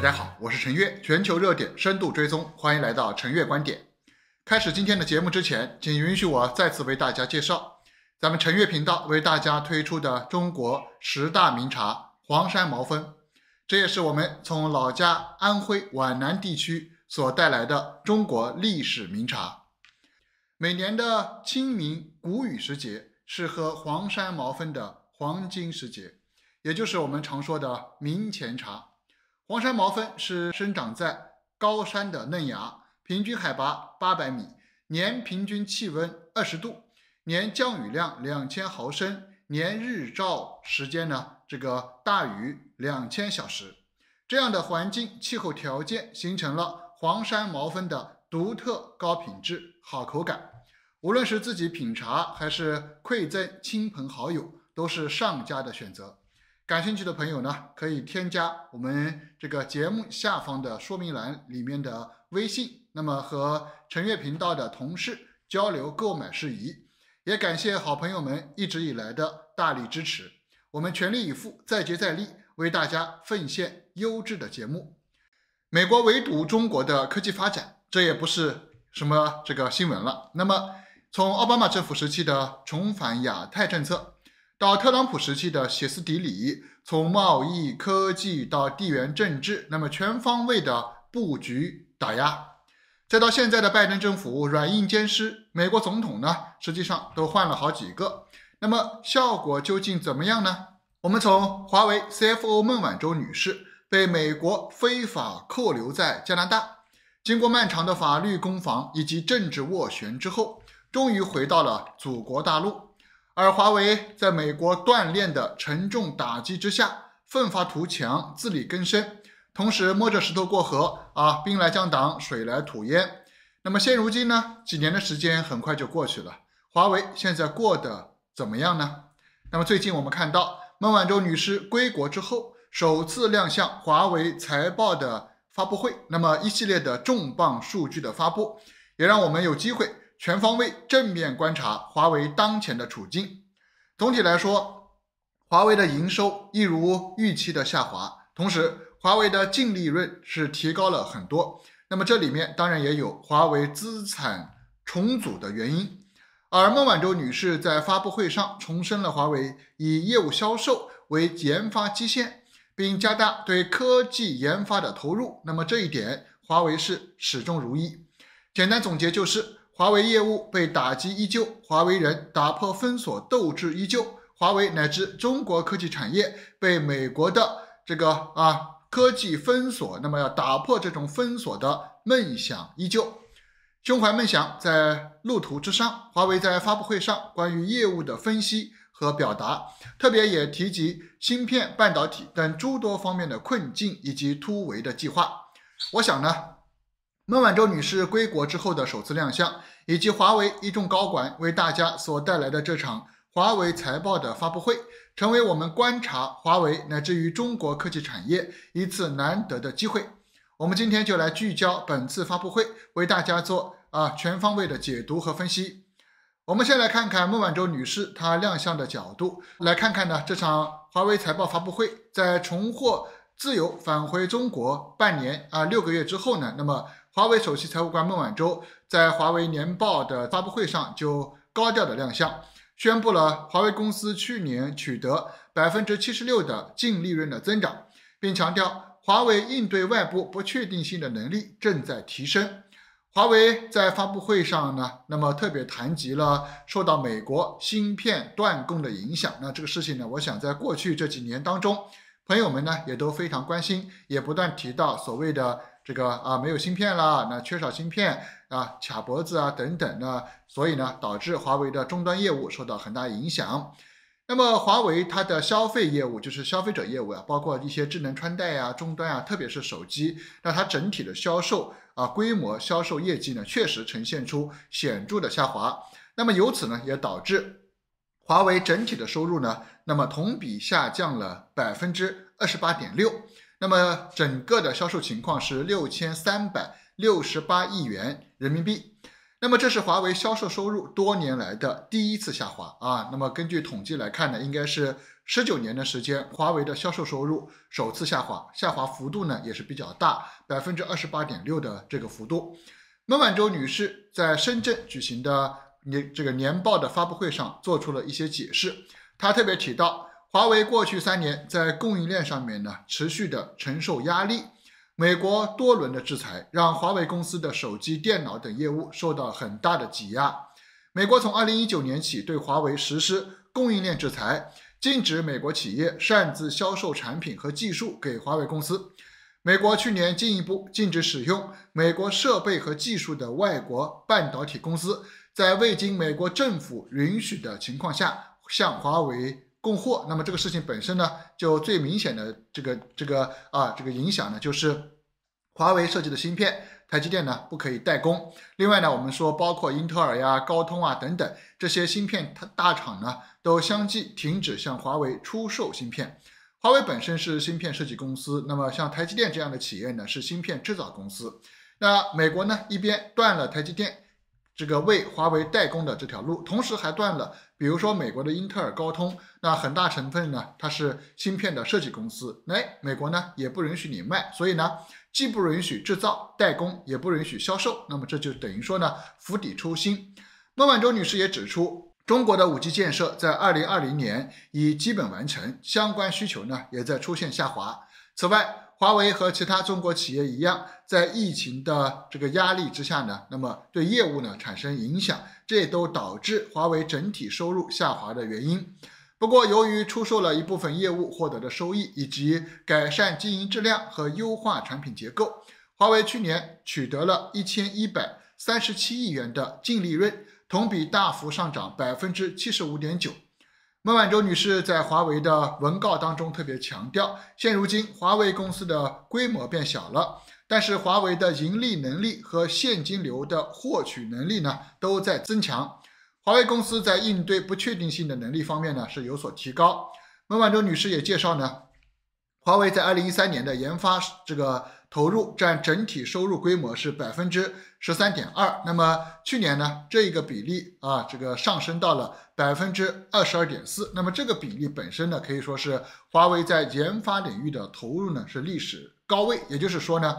大家好，我是陈悦，全球热点深度追踪，欢迎来到陈悦观点。开始今天的节目之前，请允许我再次为大家介绍咱们陈悦频道为大家推出的中国十大名茶黄山毛峰，这也是我们从老家安徽皖南地区所带来的中国历史名茶。每年的清明谷雨时节是喝黄山毛峰的黄金时节，也就是我们常说的明前茶。黄山毛峰是生长在高山的嫩芽，平均海拔八百米，年平均气温二十度，年降雨量两千毫升，年日照时间呢这个大于两千小时。这样的环境气候条件形成了黄山毛峰的独特高品质好口感，无论是自己品茶还是馈赠亲朋好友，都是上佳的选择。感兴趣的朋友呢，可以添加我们这个节目下方的说明栏里面的微信，那么和陈悦频道的同事交流购买事宜。也感谢好朋友们一直以来的大力支持，我们全力以赴，再接再厉，为大家奉献优质的节目。美国围堵中国的科技发展，这也不是什么这个新闻了。那么，从奥巴马政府时期的重返亚太政策。到特朗普时期的歇斯底里，从贸易、科技到地缘政治，那么全方位的布局打压，再到现在的拜登政府软硬兼施，美国总统呢，实际上都换了好几个，那么效果究竟怎么样呢？我们从华为 CFO 孟晚舟女士被美国非法扣留在加拿大，经过漫长的法律攻防以及政治斡旋之后，终于回到了祖国大陆。而华为在美国锻炼的沉重打击之下，奋发图强，自力更生，同时摸着石头过河啊，兵来将挡，水来土掩。那么现如今呢？几年的时间很快就过去了，华为现在过得怎么样呢？那么最近我们看到孟晚舟女士归国之后，首次亮相华为财报的发布会，那么一系列的重磅数据的发布，也让我们有机会。全方位正面观察华为当前的处境。总体来说，华为的营收一如预期的下滑，同时华为的净利润是提高了很多。那么这里面当然也有华为资产重组的原因。而孟晚舟女士在发布会上重申了华为以业务销售为研发基线，并加大对科技研发的投入。那么这一点，华为是始终如一。简单总结就是。华为业务被打击依旧，华为人打破封锁斗志依旧，华为乃至中国科技产业被美国的这个啊科技封锁，那么要打破这种封锁的梦想依旧，胸怀梦想在路途之上。华为在发布会上关于业务的分析和表达，特别也提及芯片、半导体等诸多方面的困境以及突围的计划。我想呢。孟晚舟女士归国之后的首次亮相，以及华为一众高管为大家所带来的这场华为财报的发布会，成为我们观察华为乃至于中国科技产业一次难得的机会。我们今天就来聚焦本次发布会，为大家做啊全方位的解读和分析。我们先来看看孟晚舟女士她亮相的角度，来看看呢这场华为财报发布会在重获自由返回中国半年啊六个月之后呢，那么。华为首席财务官孟晚舟在华为年报的发布会上就高调的亮相，宣布了华为公司去年取得百分之七十六的净利润的增长，并强调华为应对外部不确定性的能力正在提升。华为在发布会上呢，那么特别谈及了受到美国芯片断供的影响。那这个事情呢，我想在过去这几年当中，朋友们呢也都非常关心，也不断提到所谓的。这个啊没有芯片了，那缺少芯片啊卡脖子啊等等呢，所以呢导致华为的终端业务受到很大影响。那么华为它的消费业务就是消费者业务啊，包括一些智能穿戴啊、终端啊，特别是手机，那它整体的销售啊规模、销售业绩呢确实呈现出显著的下滑。那么由此呢也导致华为整体的收入呢，那么同比下降了百分之二十八点六。那么整个的销售情况是六千三百六十八亿元人民币。那么这是华为销售收入多年来的第一次下滑啊。那么根据统计来看呢，应该是十九年的时间，华为的销售收入首次下滑，下滑幅度呢也是比较大，百分之二十八点六的这个幅度。孟晚舟女士在深圳举行的年这个年报的发布会上做出了一些解释，他特别提到，华为过去三年在供应链上面呢持续的承受压力，美国多轮的制裁让华为公司的手机、电脑等业务受到很大的挤压。美国从二零一九年起对华为实施供应链制裁。禁止美国企业擅自销售产品和技术给华为公司。美国去年进一步禁止使用美国设备和技术的外国半导体公司，在未经美国政府允许的情况下向华为供货。那么这个事情本身呢，就最明显的这个这个啊这个影响呢，就是华为设计的芯片。台积电呢不可以代工。另外呢，我们说包括英特尔呀、高通啊等等这些芯片它大厂呢，都相继停止向华为出售芯片。华为本身是芯片设计公司，那么像台积电这样的企业呢，是芯片制造公司。那美国呢，一边断了台积电这个为华为代工的这条路，同时还断了，比如说美国的英特尔、高通，那很大成分呢，它是芯片的设计公司，哎，美国呢也不允许你卖，所以呢。既不允许制造代工，也不允许销售，那么这就等于说呢，釜底抽薪。孟晚舟女士也指出，中国的五 G 建设在二零二零年已基本完成，相关需求呢也在出现下滑。此外，华为和其他中国企业一样，在疫情的这个压力之下呢，那么对业务呢产生影响，这都导致华为整体收入下滑的原因。不过，由于出售了一部分业务获得的收益，以及改善经营质量和优化产品结构，华为去年取得了一千一百三十七亿元的净利润，同比大幅上涨百分之七十五点九。孟晚舟女士在华为的文告当中特别强调，现如今华为公司的规模变小了，但是华为的盈利能力和现金流的获取能力呢，都在增强。华为公司在应对不确定性的能力方面呢是有所提高。孟晚舟女士也介绍呢，华为在二零一三年的研发这个投入占整体收入规模是百分之十三点二。那么去年呢，这一个比例啊，这个上升到了百分之二十二点四。那么这个比例本身呢，可以说是华为在研发领域的投入呢是历史高位。也就是说呢。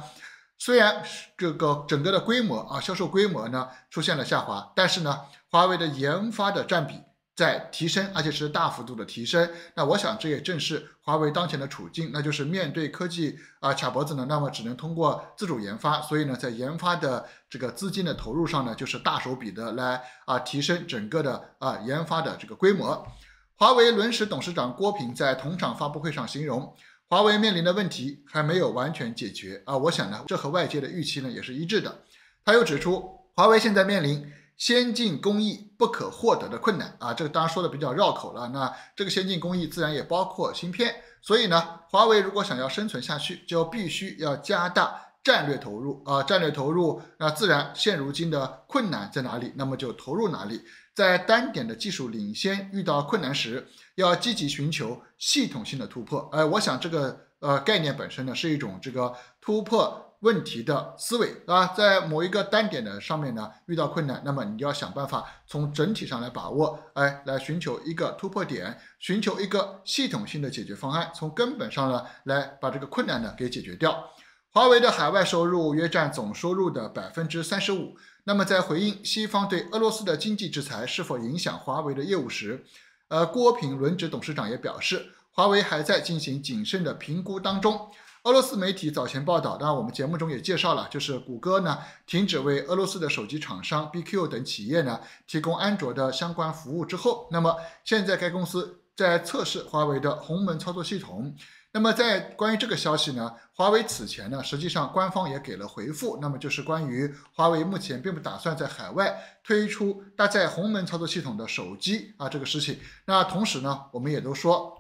虽然这个整个的规模啊，销售规模呢出现了下滑，但是呢，华为的研发的占比在提升，而且是大幅度的提升。那我想这也正是华为当前的处境，那就是面对科技啊卡脖子呢，那么只能通过自主研发。所以呢，在研发的这个资金的投入上呢，就是大手笔的来啊提升整个的啊研发的这个规模。华为轮值董事长郭平在同场发布会上形容。华为面临的问题还没有完全解决啊！我想呢，这和外界的预期呢也是一致的。他又指出，华为现在面临先进工艺不可获得的困难啊！这个当然说的比较绕口了。那这个先进工艺自然也包括芯片，所以呢，华为如果想要生存下去，就必须要加大战略投入啊！战略投入，那自然现如今的困难在哪里，那么就投入哪里。在单点的技术领先遇到困难时，要积极寻求系统性的突破。哎，我想这个呃概念本身呢是一种这个突破问题的思维啊，在某一个单点的上面呢遇到困难，那么你要想办法从整体上来把握，哎，来寻求一个突破点，寻求一个系统性的解决方案，从根本上呢来把这个困难呢给解决掉。华为的海外收入约占总收入的百分之三十五。那么在回应西方对俄罗斯的经济制裁是否影响华为的业务时，呃，郭平轮值董事长也表示，华为还在进行谨慎的评估当中。俄罗斯媒体早前报道，当然我们节目中也介绍了，就是谷歌呢停止为俄罗斯的手机厂商 BQ 等企业呢提供安卓的相关服务之后，那么现在该公司在测试华为的鸿蒙操作系统。那么在关于这个消息呢，华为此前呢，实际上官方也给了回复，那么就是关于华为目前并不打算在海外推出搭载鸿蒙操作系统的手机啊这个事情。那同时呢，我们也都说。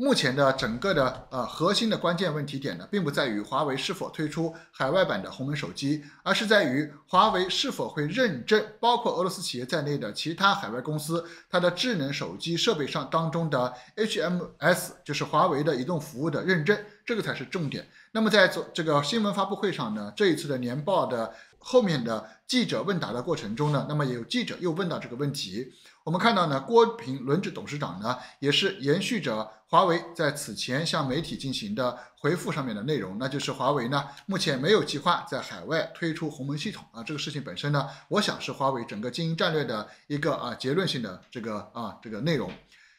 目前的整个的呃核心的关键问题点呢，并不在于华为是否推出海外版的鸿蒙手机，而是在于华为是否会认证包括俄罗斯企业在内的其他海外公司它的智能手机设备上当中的 HMS，就是华为的移动服务的认证，这个才是重点。那么在做这个新闻发布会上呢，这一次的年报的后面的记者问答的过程中呢，那么也有记者又问到这个问题。我们看到呢，郭平轮值董事长呢，也是延续着华为在此前向媒体进行的回复上面的内容，那就是华为呢目前没有计划在海外推出鸿蒙系统啊，这个事情本身呢，我想是华为整个经营战略的一个啊结论性的这个啊这个内容。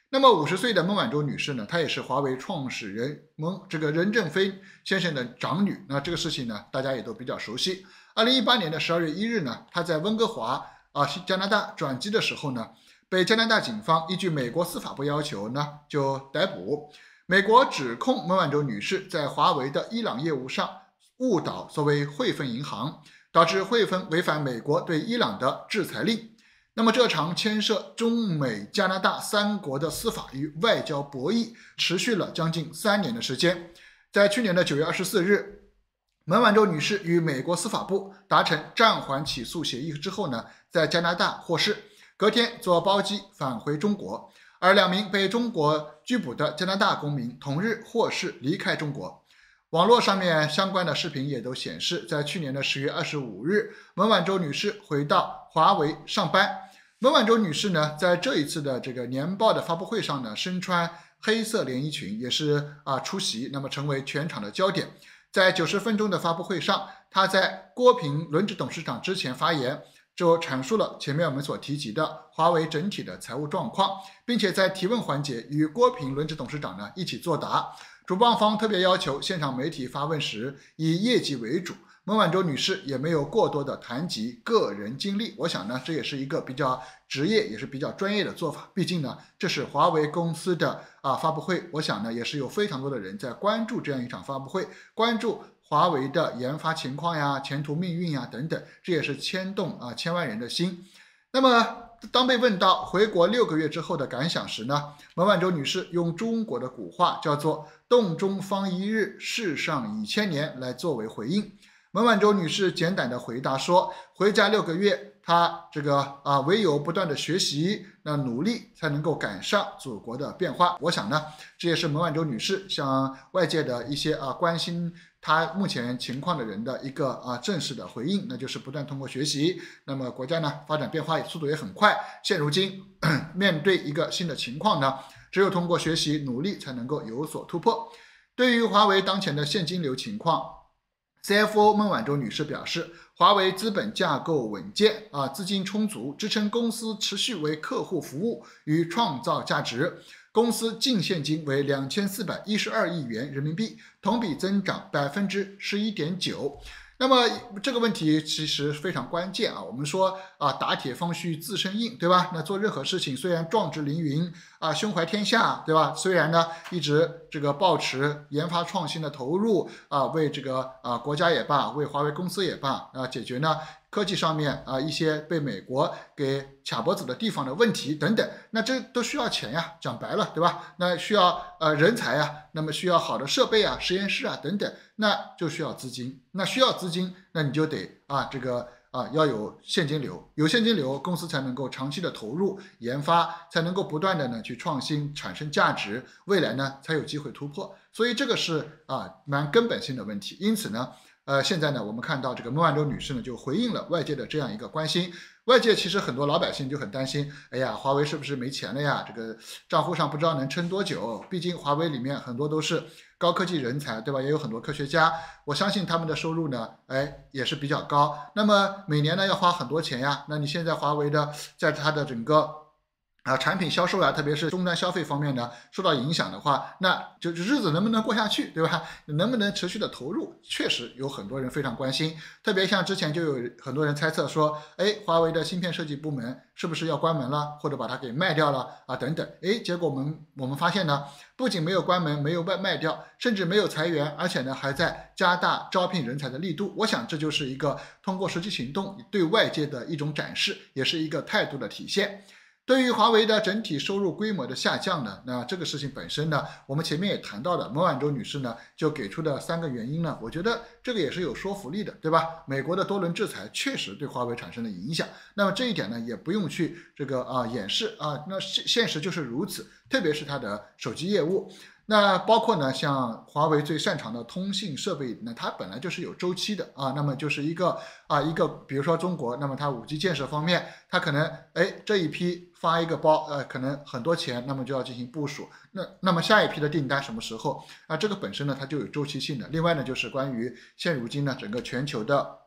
那么五十岁的孟晚舟女士呢，她也是华为创始人孟这个任正非先生的长女，那这个事情呢，大家也都比较熟悉。二零一八年的十二月一日呢，她在温哥华啊加拿大转机的时候呢。被加拿大警方依据美国司法部要求呢，就逮捕。美国指控孟晚舟女士在华为的伊朗业务上误导所谓汇丰银行，导致汇丰违反美国对伊朗的制裁令。那么这场牵涉中美加拿大三国的司法与外交博弈，持续了将近三年的时间。在去年的九月二十四日，孟晚舟女士与美国司法部达成暂缓起诉协议之后呢，在加拿大获释。隔天坐包机返回中国，而两名被中国拘捕的加拿大公民同日获释离开中国。网络上面相关的视频也都显示，在去年的十月二十五日，孟晚舟女士回到华为上班。孟晚舟女士呢，在这一次的这个年报的发布会上呢，身穿黑色连衣裙，也是啊出席，那么成为全场的焦点。在九十分钟的发布会上，她在郭平轮值董事长之前发言。就阐述了前面我们所提及的华为整体的财务状况，并且在提问环节与郭平轮值董事长呢一起作答。主办方特别要求现场媒体发问时以业绩为主。孟晚舟女士也没有过多的谈及个人经历，我想呢这也是一个比较职业也是比较专业的做法。毕竟呢这是华为公司的啊发布会，我想呢也是有非常多的人在关注这样一场发布会，关注。华为的研发情况呀、前途命运呀等等，这也是牵动啊千万人的心。那么，当被问到回国六个月之后的感想时呢，孟晚舟女士用中国的古话叫做“洞中方一日，世上已千年”来作为回应。孟晚舟女士简短的回答说：“回家六个月。”她这个啊，唯有不断的学习，那努力才能够赶上祖国的变化。我想呢，这也是孟晚舟女士向外界的一些啊关心他目前情况的人的一个啊正式的回应，那就是不断通过学习。那么国家呢发展变化速度也很快，现如今面对一个新的情况呢，只有通过学习努力才能够有所突破。对于华为当前的现金流情况。CFO 孟晚舟女士表示，华为资本架构稳健啊，资金充足，支撑公司持续为客户服务与创造价值。公司净现金为两千四百一十二亿元人民币，同比增长百分之十一点九。那么这个问题其实非常关键啊！我们说啊，打铁方需自身硬，对吧？那做任何事情，虽然壮志凌云啊，胸怀天下，对吧？虽然呢一直这个保持研发创新的投入啊，为这个啊国家也罢，为华为公司也罢啊，解决呢。科技上面啊，一些被美国给卡脖子的地方的问题等等，那这都需要钱呀，讲白了，对吧？那需要呃人才呀，那么需要好的设备啊、实验室啊等等，那就需要资金。那需要资金，那你就得啊这个啊要有现金流，有现金流，公司才能够长期的投入研发，才能够不断的呢去创新，产生价值，未来呢才有机会突破。所以这个是啊蛮根本性的问题。因此呢。呃，现在呢，我们看到这个孟晚舟女士呢，就回应了外界的这样一个关心。外界其实很多老百姓就很担心，哎呀，华为是不是没钱了呀？这个账户上不知道能撑多久。毕竟华为里面很多都是高科技人才，对吧？也有很多科学家，我相信他们的收入呢，哎，也是比较高。那么每年呢要花很多钱呀。那你现在华为的在它的整个。啊，产品销售啊，特别是终端消费方面呢，受到影响的话，那就日子能不能过下去，对吧？能不能持续的投入，确实有很多人非常关心。特别像之前就有很多人猜测说，哎，华为的芯片设计部门是不是要关门了，或者把它给卖掉了啊？等等，哎，结果我们我们发现呢，不仅没有关门，没有卖卖掉，甚至没有裁员，而且呢还在加大招聘人才的力度。我想这就是一个通过实际行动对外界的一种展示，也是一个态度的体现。对于华为的整体收入规模的下降呢，那这个事情本身呢，我们前面也谈到了，孟晚舟女士呢就给出的三个原因呢，我觉得这个也是有说服力的，对吧？美国的多轮制裁确实对华为产生了影响，那么这一点呢也不用去这个啊掩饰啊，那现现实就是如此，特别是它的手机业务。那包括呢，像华为最擅长的通信设备，那它本来就是有周期的啊。那么就是一个啊一个，比如说中国，那么它五 G 建设方面，它可能哎这一批发一个包，呃，可能很多钱，那么就要进行部署。那那么下一批的订单什么时候啊？这个本身呢，它就有周期性的。另外呢，就是关于现如今呢，整个全球的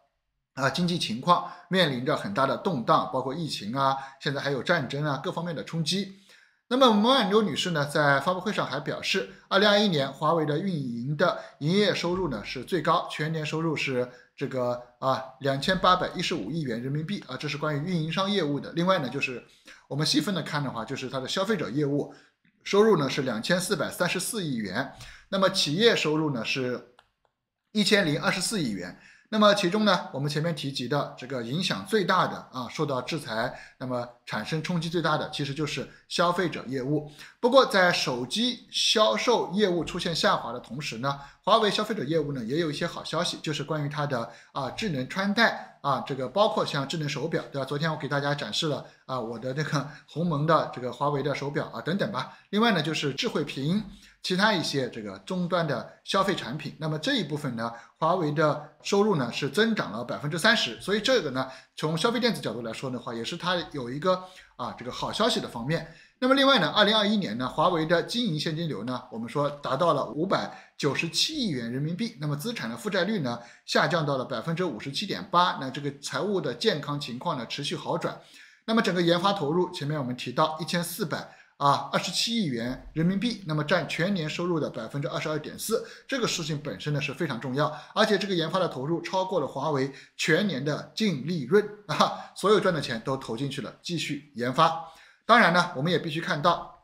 啊经济情况面临着很大的动荡，包括疫情啊，现在还有战争啊，各方面的冲击。那么孟晚舟女士呢，在发布会上还表示，二零二一年华为的运营的营业收入呢是最高，全年收入是这个啊两千八百一十五亿元人民币啊，这是关于运营商业务的。另外呢，就是我们细分的看的话，就是它的消费者业务收入呢是两千四百三十四亿元，那么企业收入呢是一千零二十四亿元。那么其中呢，我们前面提及的这个影响最大的啊，受到制裁，那么产生冲击最大的，其实就是消费者业务。不过在手机销售业务出现下滑的同时呢，华为消费者业务呢也有一些好消息，就是关于它的啊智能穿戴啊，这个包括像智能手表，对吧？昨天我给大家展示了啊我的这个鸿蒙的这个华为的手表啊等等吧。另外呢，就是智慧屏。其他一些这个终端的消费产品，那么这一部分呢，华为的收入呢是增长了百分之三十，所以这个呢，从消费电子角度来说的话，也是它有一个啊这个好消息的方面。那么另外呢，二零二一年呢，华为的经营现金流呢，我们说达到了五百九十七亿元人民币，那么资产的负债率呢下降到了百分之五十七点八，那这个财务的健康情况呢持续好转。那么整个研发投入，前面我们提到一千四百。啊，二十七亿元人民币，那么占全年收入的百分之二十二点四，这个事情本身呢是非常重要，而且这个研发的投入超过了华为全年的净利润啊，所有赚的钱都投进去了，继续研发。当然呢，我们也必须看到，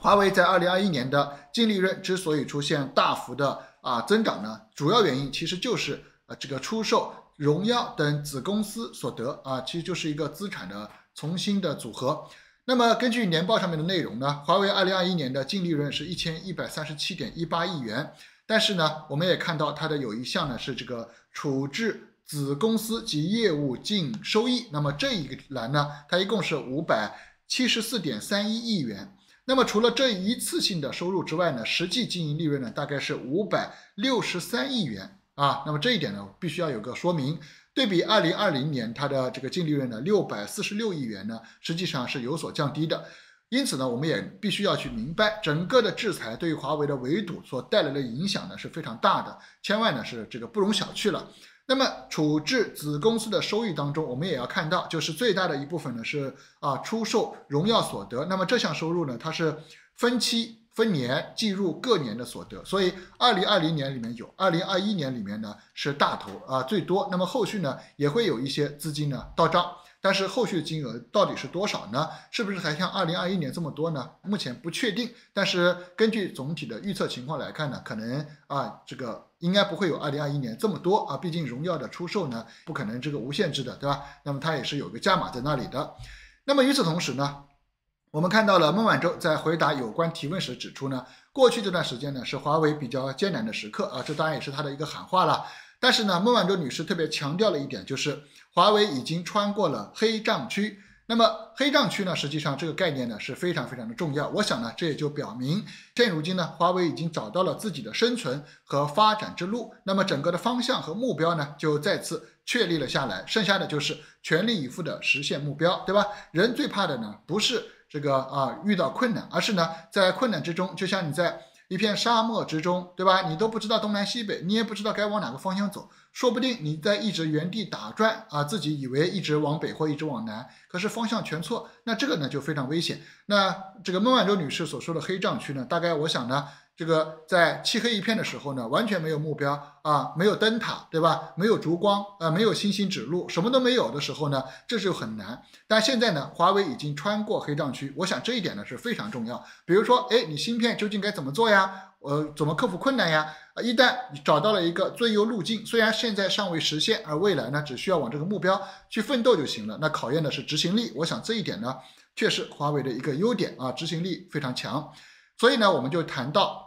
华为在二零二一年的净利润之所以出现大幅的啊增长呢，主要原因其实就是呃这个出售荣耀等子公司所得啊，其实就是一个资产的重新的组合。那么根据年报上面的内容呢，华为二零二一年的净利润是一千一百三十七点一八亿元，但是呢，我们也看到它的有一项呢是这个处置子公司及业务净收益，那么这一个栏呢，它一共是五百七十四点三一亿元。那么除了这一次性的收入之外呢，实际经营利润呢大概是五百六十三亿元啊。那么这一点呢，必须要有个说明。对比二零二零年，它的这个净利润呢，六百四十六亿元呢，实际上是有所降低的。因此呢，我们也必须要去明白，整个的制裁对于华为的围堵所带来的影响呢是非常大的，千万呢是这个不容小觑了。那么处置子公司的收益当中，我们也要看到，就是最大的一部分呢是啊出售荣耀所得。那么这项收入呢，它是分期。分年计入各年的所得，所以二零二零年里面有，二零二一年里面呢是大头啊最多，那么后续呢也会有一些资金呢到账，但是后续金额到底是多少呢？是不是还像二零二一年这么多呢？目前不确定，但是根据总体的预测情况来看呢，可能啊这个应该不会有二零二一年这么多啊，毕竟荣耀的出售呢不可能这个无限制的，对吧？那么它也是有个价码在那里的。那么与此同时呢？我们看到了孟晚舟在回答有关提问时指出呢，过去这段时间呢是华为比较艰难的时刻啊，这当然也是她的一个喊话了。但是呢，孟晚舟女士特别强调了一点，就是华为已经穿过了黑障区。那么黑障区呢，实际上这个概念呢是非常非常的重要。我想呢，这也就表明现如今呢，华为已经找到了自己的生存和发展之路。那么整个的方向和目标呢，就再次确立了下来。剩下的就是全力以赴的实现目标，对吧？人最怕的呢，不是。这个啊，遇到困难，而是呢，在困难之中，就像你在一片沙漠之中，对吧？你都不知道东南西北，你也不知道该往哪个方向走，说不定你在一直原地打转啊，自己以为一直往北或一直往南，可是方向全错，那这个呢就非常危险。那这个孟晚舟女士所说的黑障区呢，大概我想呢。这个在漆黑一片的时候呢，完全没有目标啊，没有灯塔，对吧？没有烛光啊，没有星星指路，什么都没有的时候呢，这就很难。但现在呢，华为已经穿过黑障区，我想这一点呢是非常重要。比如说，哎，你芯片究竟该怎么做呀？呃，怎么克服困难呀？啊，一旦找到了一个最优路径，虽然现在尚未实现，而未来呢，只需要往这个目标去奋斗就行了。那考验的是执行力，我想这一点呢，却是华为的一个优点啊，执行力非常强。所以呢，我们就谈到。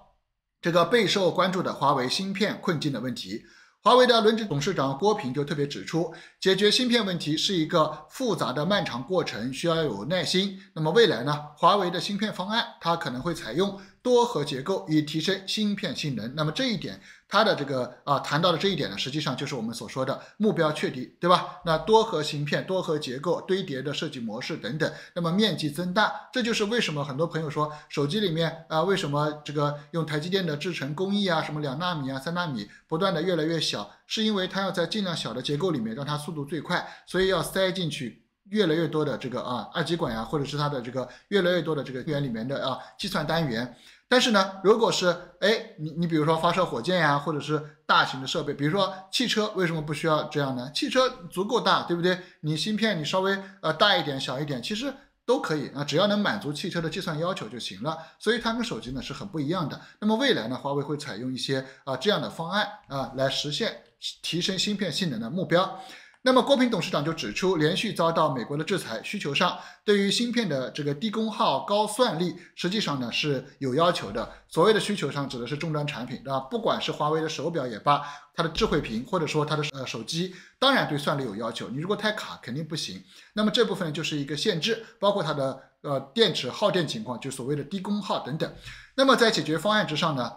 这个备受关注的华为芯片困境的问题，华为的轮值董事长郭平就特别指出，解决芯片问题是一个复杂的漫长过程，需要有耐心。那么未来呢，华为的芯片方案它可能会采用。多核结构，以提升芯片性能。那么这一点，它的这个啊谈到的这一点呢，实际上就是我们所说的目标确定，对吧？那多核芯片、多核结构、堆叠的设计模式等等，那么面积增大，这就是为什么很多朋友说手机里面啊，为什么这个用台积电的制程工艺啊，什么两纳米啊、三纳米，不断的越来越小，是因为它要在尽量小的结构里面让它速度最快，所以要塞进去。越来越多的这个啊二极管呀，或者是它的这个越来越多的这个元里面的啊计算单元，但是呢，如果是哎你你比如说发射火箭呀，或者是大型的设备，比如说汽车，为什么不需要这样呢？汽车足够大，对不对？你芯片你稍微呃大一点、小一点，其实都可以啊，只要能满足汽车的计算要求就行了。所以它跟手机呢是很不一样的。那么未来呢，华为会采用一些啊这样的方案啊来实现提升芯片性能的目标。那么郭平董事长就指出，连续遭到美国的制裁，需求上对于芯片的这个低功耗、高算力，实际上呢是有要求的。所谓的需求上，指的是终端产品，对吧？不管是华为的手表也罢，它的智慧屏或者说它的呃手机，当然对算力有要求。你如果太卡，肯定不行。那么这部分就是一个限制，包括它的呃电池耗电情况，就所谓的低功耗等等。那么在解决方案之上呢？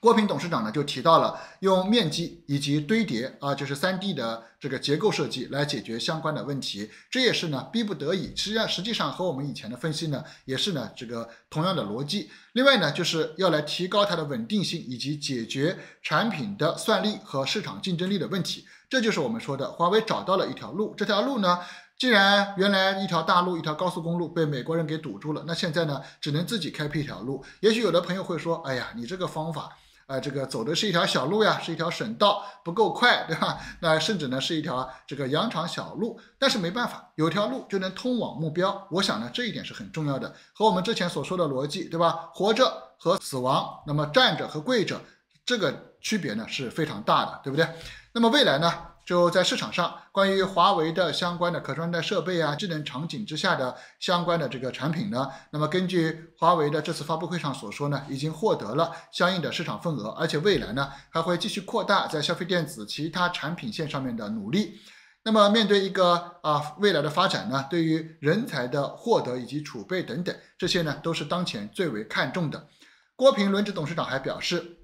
郭平董事长呢就提到了用面积以及堆叠啊，就是三 D 的这个结构设计来解决相关的问题，这也是呢逼不得已。实际上，实际上和我们以前的分析呢也是呢这个同样的逻辑。另外呢，就是要来提高它的稳定性以及解决产品的算力和市场竞争力的问题。这就是我们说的华为找到了一条路。这条路呢，既然原来一条大路、一条高速公路被美国人给堵住了，那现在呢只能自己开辟一条路。也许有的朋友会说：“哎呀，你这个方法。”啊，这个走的是一条小路呀，是一条省道，不够快，对吧？那甚至呢是一条这个羊肠小路，但是没办法，有条路就能通往目标。我想呢，这一点是很重要的，和我们之前所说的逻辑，对吧？活着和死亡，那么站着和跪着，这个区别呢是非常大的，对不对？那么未来呢？就在市场上，关于华为的相关的可穿戴设备啊，智能场景之下的相关的这个产品呢，那么根据华为的这次发布会上所说呢，已经获得了相应的市场份额，而且未来呢还会继续扩大在消费电子其他产品线上面的努力。那么面对一个啊未来的发展呢，对于人才的获得以及储备等等，这些呢都是当前最为看重的。郭平轮值董事长还表示。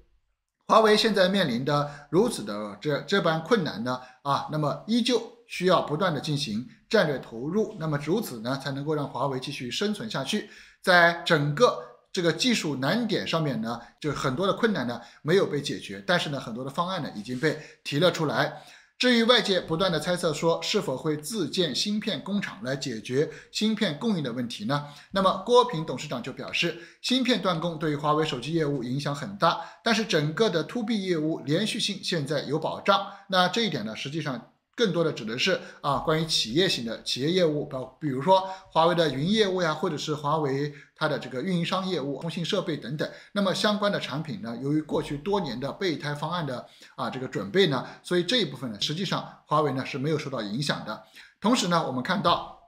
华为现在面临的如此的这这般困难呢啊，那么依旧需要不断的进行战略投入，那么如此呢才能够让华为继续生存下去。在整个这个技术难点上面呢，就是很多的困难呢没有被解决，但是呢很多的方案呢已经被提了出来。至于外界不断的猜测说是否会自建芯片工厂来解决芯片供应的问题呢？那么郭平董事长就表示，芯片断供对于华为手机业务影响很大，但是整个的 to B 业务连续性现在有保障。那这一点呢，实际上。更多的指的是啊，关于企业型的企业业务，包比如说华为的云业务呀，或者是华为它的这个运营商业务、通信设备等等。那么相关的产品呢，由于过去多年的备胎方案的啊这个准备呢，所以这一部分呢，实际上华为呢是没有受到影响的。同时呢，我们看到。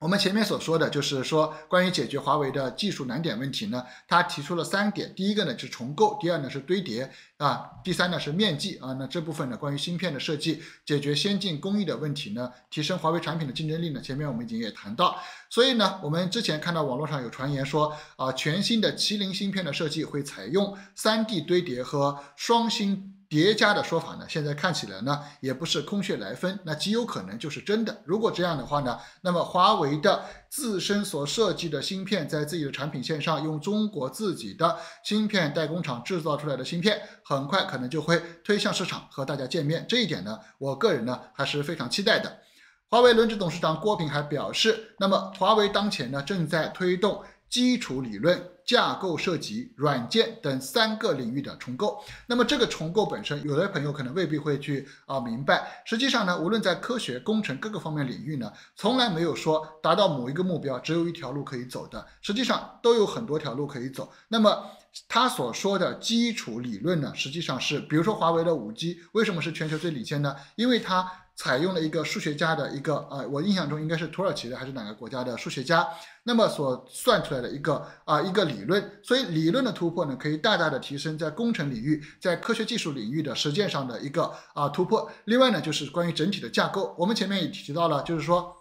我们前面所说的就是说，关于解决华为的技术难点问题呢，他提出了三点。第一个呢是重构，第二呢是堆叠啊，第三呢是面积啊。那这部分呢，关于芯片的设计，解决先进工艺的问题呢，提升华为产品的竞争力呢，前面我们已经也谈到。所以呢，我们之前看到网络上有传言说啊，全新的麒麟芯片的设计会采用三 D 堆叠和双芯。叠加的说法呢，现在看起来呢，也不是空穴来风，那极有可能就是真的。如果这样的话呢，那么华为的自身所设计的芯片，在自己的产品线上用中国自己的芯片代工厂制造出来的芯片，很快可能就会推向市场和大家见面。这一点呢，我个人呢还是非常期待的。华为轮值董事长郭平还表示，那么华为当前呢正在推动。基础理论、架构设计、软件等三个领域的重构。那么这个重构本身，有的朋友可能未必会去啊明白。实际上呢，无论在科学、工程各个方面领域呢，从来没有说达到某一个目标只有一条路可以走的。实际上都有很多条路可以走。那么他所说的基础理论呢，实际上是，比如说华为的五 G 为什么是全球最领先呢？因为它采用了一个数学家的一个呃，我印象中应该是土耳其的还是哪个国家的数学家，那么所算出来的一个啊一个理论，所以理论的突破呢，可以大大的提升在工程领域、在科学技术领域的实践上的一个啊突破。另外呢，就是关于整体的架构，我们前面也提到了，就是说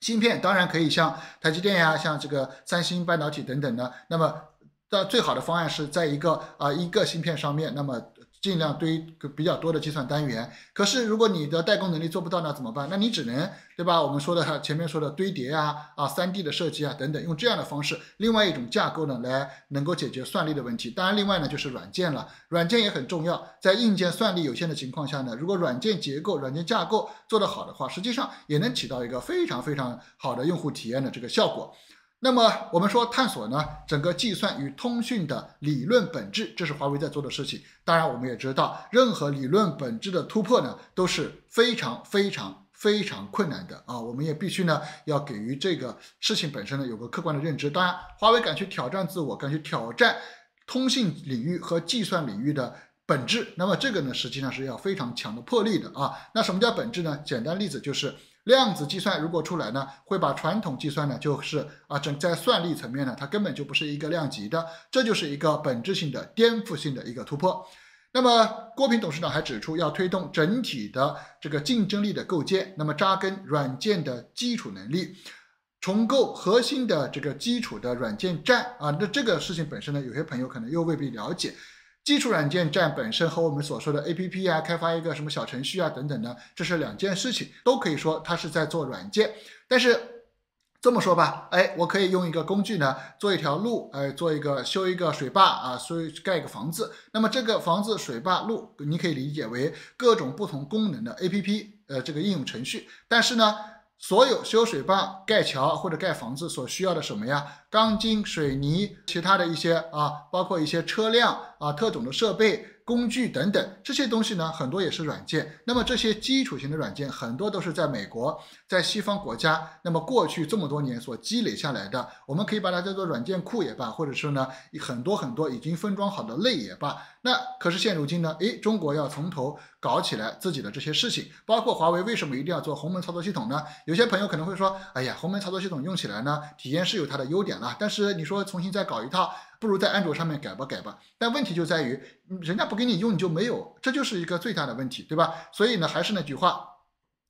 芯片当然可以像台积电呀、像这个三星半导体等等的，那么。但最好的方案是在一个啊一个芯片上面，那么。尽量堆比较多的计算单元，可是如果你的代工能力做不到，那怎么办？那你只能对吧？我们说的前面说的堆叠啊啊，三 D 的设计啊等等，用这样的方式，另外一种架构呢，来能够解决算力的问题。当然，另外呢就是软件了，软件也很重要。在硬件算力有限的情况下呢，如果软件结构、软件架构做得好的话，实际上也能起到一个非常非常好的用户体验的这个效果。那么我们说探索呢，整个计算与通讯的理论本质，这是华为在做的事情。当然，我们也知道，任何理论本质的突破呢，都是非常非常非常困难的啊。我们也必须呢，要给予这个事情本身呢，有个客观的认知。当然，华为敢去挑战自我，敢去挑战通信领域和计算领域的本质，那么这个呢，实际上是要非常强的魄力的啊。那什么叫本质呢？简单例子就是。量子计算如果出来呢，会把传统计算呢，就是啊，整在算力层面呢，它根本就不是一个量级的，这就是一个本质性的颠覆性的一个突破。那么郭平董事长还指出，要推动整体的这个竞争力的构建，那么扎根软件的基础能力，重构核心的这个基础的软件站啊，那这个事情本身呢，有些朋友可能又未必了解。基础软件站本身和我们所说的 A P P 啊，开发一个什么小程序啊等等呢，这是两件事情，都可以说它是在做软件。但是这么说吧，哎，我可以用一个工具呢，做一条路，哎，做一个修一个水坝啊，修盖一个房子。那么这个房子、水坝、路，你可以理解为各种不同功能的 A P P，呃，这个应用程序。但是呢。所有修水坝、盖桥或者盖房子所需要的什么呀？钢筋、水泥，其他的一些啊，包括一些车辆啊、特种的设备。工具等等这些东西呢，很多也是软件。那么这些基础型的软件，很多都是在美国，在西方国家，那么过去这么多年所积累下来的，我们可以把它叫做软件库也罢，或者说呢，很多很多已经分装好的类也罢。那可是现如今呢，诶，中国要从头搞起来自己的这些事情，包括华为为什么一定要做鸿蒙操作系统呢？有些朋友可能会说，哎呀，鸿蒙操作系统用起来呢，体验是有它的优点了，但是你说重新再搞一套。不如在安卓上面改吧改吧，但问题就在于，人家不给你用，你就没有，这就是一个最大的问题，对吧？所以呢，还是那句话，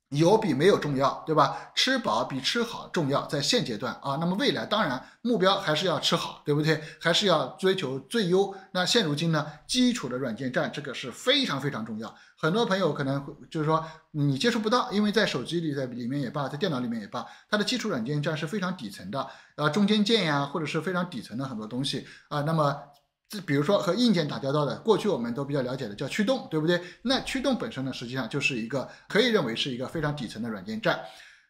有比没有重要，对吧？吃饱比吃好重要，在现阶段啊，那么未来当然目标还是要吃好，对不对？还是要追求最优。那现如今呢，基础的软件站这个是非常非常重要。很多朋友可能会就是说你接触不到，因为在手机里在里面也罢，在电脑里面也罢，它的基础软件站是非常底层的，呃，中间件呀，或者是非常底层的很多东西啊。那么比如说和硬件打交道的，过去我们都比较了解的叫驱动，对不对？那驱动本身呢，实际上就是一个可以认为是一个非常底层的软件站。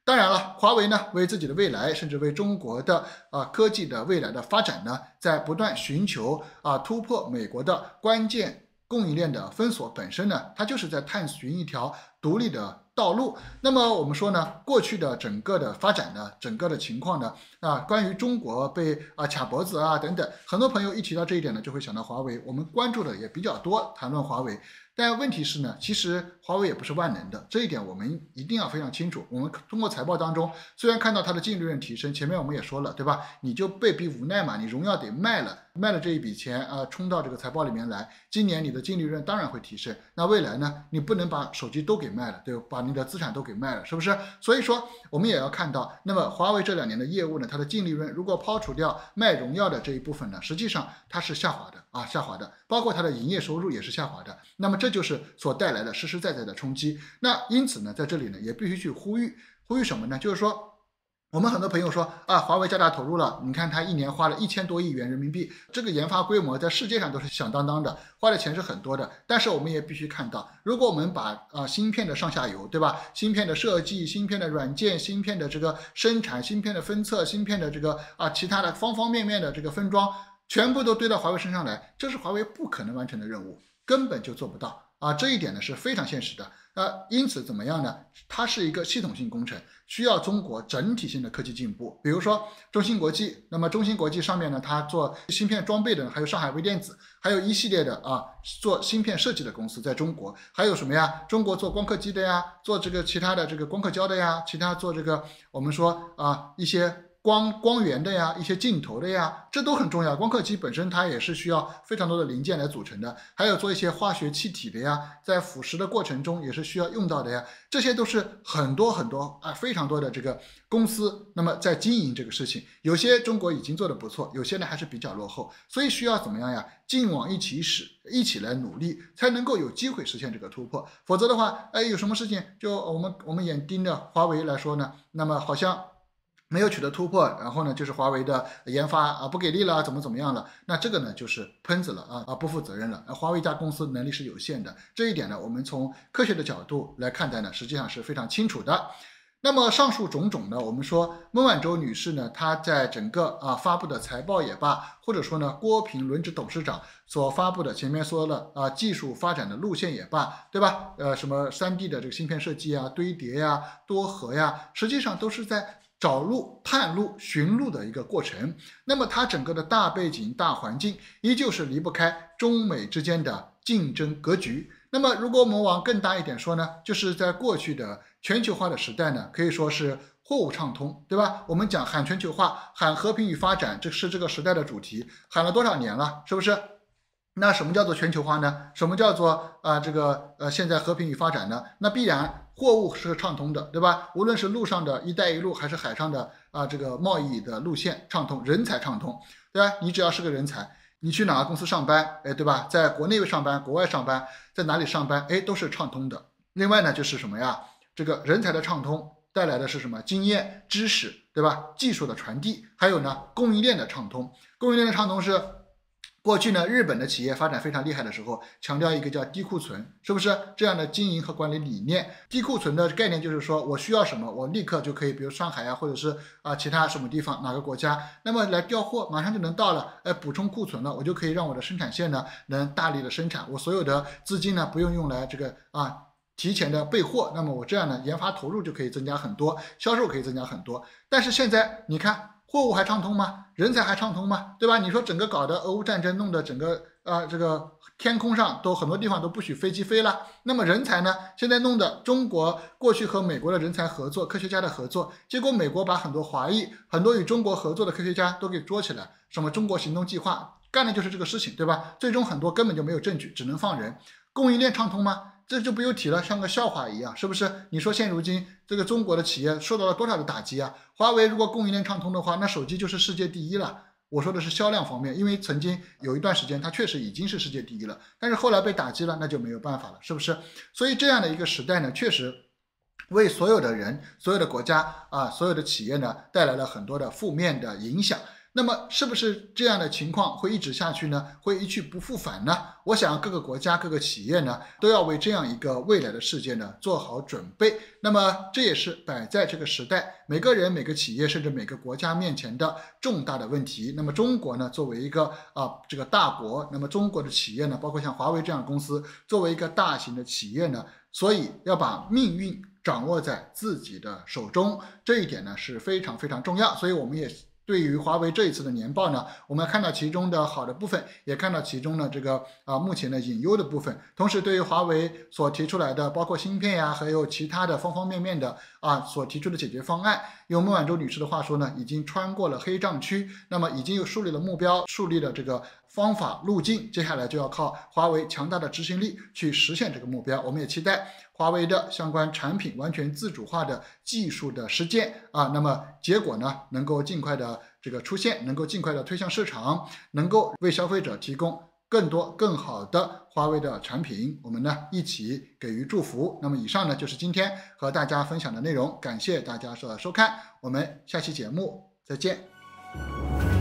当然了，华为呢为自己的未来，甚至为中国的啊科技的未来的发展呢，在不断寻求啊突破美国的关键。供应链的封锁本身呢，它就是在探寻一条独立的道路。那么我们说呢，过去的整个的发展呢，整个的情况呢，啊，关于中国被啊卡脖子啊等等，很多朋友一提到这一点呢，就会想到华为。我们关注的也比较多，谈论华为。但问题是呢，其实华为也不是万能的，这一点我们一定要非常清楚。我们通过财报当中，虽然看到它的净利润提升，前面我们也说了，对吧？你就被逼无奈嘛，你荣耀得卖了，卖了这一笔钱啊，冲到这个财报里面来。今年你的净利润当然会提升，那未来呢？你不能把手机都给卖了，对吧？把你的资产都给卖了，是不是？所以说，我们也要看到，那么华为这两年的业务呢，它的净利润如果抛除掉卖荣耀的这一部分呢，实际上它是下滑的啊，下滑的，包括它的营业收入也是下滑的。那么这就是所带来的实实在在的冲击。那因此呢，在这里呢，也必须去呼吁，呼吁什么呢？就是说，我们很多朋友说啊，华为加大投入了，你看它一年花了一千多亿元人民币，这个研发规模在世界上都是响当当的，花的钱是很多的。但是我们也必须看到，如果我们把啊芯片的上下游，对吧？芯片的设计、芯片的软件、芯片的这个生产、芯片的分测、芯片的这个啊其他的方方面面的这个分装，全部都堆到华为身上来，这是华为不可能完成的任务。根本就做不到啊！这一点呢是非常现实的。那，因此怎么样呢？它是一个系统性工程，需要中国整体性的科技进步。比如说中芯国际，那么中芯国际上面呢，它做芯片装备的，还有上海微电子，还有一系列的啊做芯片设计的公司在中国。还有什么呀？中国做光刻机的呀，做这个其他的这个光刻胶的呀，其他做这个我们说啊一些光光源的呀，一些镜头的呀，这都很重要。光刻机本身它也是需要非常多的零件来组成的，还有做一些化学气体的呀，在腐蚀的过程中也是需要用到的呀，这些都是很多很多啊，非常多的这个公司，那么在经营这个事情，有些中国已经做的不错，有些呢还是比较落后，所以需要怎么样呀？劲往一起使，一起来努力，才能够有机会实现这个突破。否则的话，哎，有什么事情就我们我们眼盯着华为来说呢，那么好像。没有取得突破，然后呢，就是华为的研发啊不给力了，怎么怎么样了？那这个呢就是喷子了啊啊不负责任了。华为一家公司能力是有限的，这一点呢，我们从科学的角度来看待呢，实际上是非常清楚的。那么上述种种呢，我们说孟晚舟女士呢，她在整个啊发布的财报也罢，或者说呢郭平轮值董事长所发布的前面说了啊技术发展的路线也罢，对吧？呃，什么三 D 的这个芯片设计啊、堆叠呀、多核呀，实际上都是在。找路、探路、寻路的一个过程，那么它整个的大背景、大环境依旧是离不开中美之间的竞争格局。那么，如果我们往更大一点说呢，就是在过去的全球化的时代呢，可以说是货物畅通，对吧？我们讲喊全球化、喊和平与发展，这是这个时代的主题，喊了多少年了，是不是？那什么叫做全球化呢？什么叫做啊这个呃现在和平与发展呢？那必然货物是畅通的，对吧？无论是路上的一带一路，还是海上的啊这个贸易的路线畅通，人才畅通，对吧？你只要是个人才，你去哪个公司上班，哎，对吧？在国内上班，国外上班，在哪里上班，哎，都是畅通的。另外呢，就是什么呀？这个人才的畅通带来的是什么？经验、知识，对吧？技术的传递，还有呢，供应链的畅通。供应链的畅通是。过去呢，日本的企业发展非常厉害的时候，强调一个叫低库存，是不是这样的经营和管理理念？低库存的概念就是说我需要什么，我立刻就可以，比如上海啊，或者是啊其他什么地方哪个国家，那么来调货，马上就能到了，哎，补充库存了，我就可以让我的生产线呢能大力的生产，我所有的资金呢不用用来这个啊提前的备货，那么我这样呢研发投入就可以增加很多，销售可以增加很多。但是现在你看。货物还畅通吗？人才还畅通吗？对吧？你说整个搞的俄乌战争，弄得整个啊这个天空上都很多地方都不许飞机飞了。那么人才呢？现在弄得中国过去和美国的人才合作，科学家的合作，结果美国把很多华裔、很多与中国合作的科学家都给捉起来。什么中国行动计划干的就是这个事情，对吧？最终很多根本就没有证据，只能放人。供应链畅通吗？这就不用提了，像个笑话一样，是不是？你说现如今这个中国的企业受到了多少的打击啊？华为如果供应链畅通的话，那手机就是世界第一了。我说的是销量方面，因为曾经有一段时间它确实已经是世界第一了，但是后来被打击了，那就没有办法了，是不是？所以这样的一个时代呢，确实为所有的人、所有的国家啊、所有的企业呢带来了很多的负面的影响。那么是不是这样的情况会一直下去呢？会一去不复返呢？我想各个国家、各个企业呢，都要为这样一个未来的世界呢做好准备。那么这也是摆在这个时代每个人、每个企业甚至每个国家面前的重大的问题。那么中国呢，作为一个啊这个大国，那么中国的企业呢，包括像华为这样的公司，作为一个大型的企业呢，所以要把命运掌握在自己的手中，这一点呢是非常非常重要。所以我们也。对于华为这一次的年报呢，我们看到其中的好的部分，也看到其中呢这个啊目前的隐忧的部分。同时，对于华为所提出来的，包括芯片呀，还有其他的方方面面的啊所提出的解决方案，用孟晚舟女士的话说呢，已经穿过了黑障区，那么已经又树立了目标，树立了这个方法路径，接下来就要靠华为强大的执行力去实现这个目标。我们也期待。华为的相关产品完全自主化的技术的实践啊，那么结果呢，能够尽快的这个出现，能够尽快的推向市场，能够为消费者提供更多更好的华为的产品，我们呢一起给予祝福。那么以上呢就是今天和大家分享的内容，感谢大家的收看，我们下期节目再见。